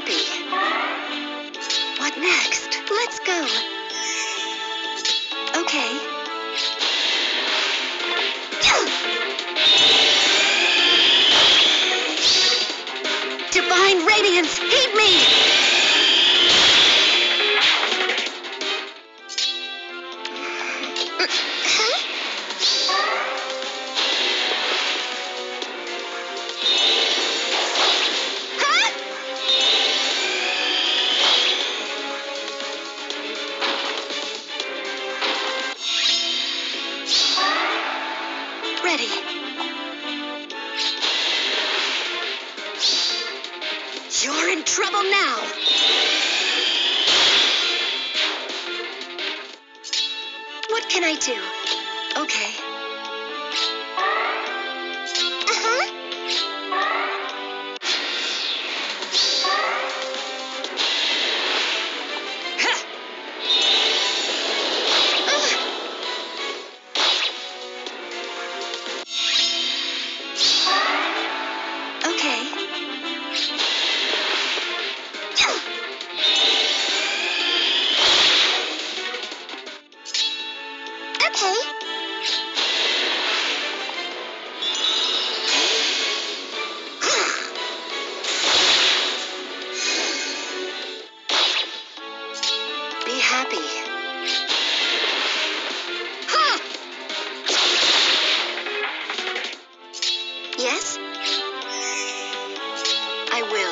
happy. What next? Let's go. Okay. Divine Radiance, heed me! Uh, huh? Ready. You're in trouble now. What can I do? Okay. Be happy. Yes? I will.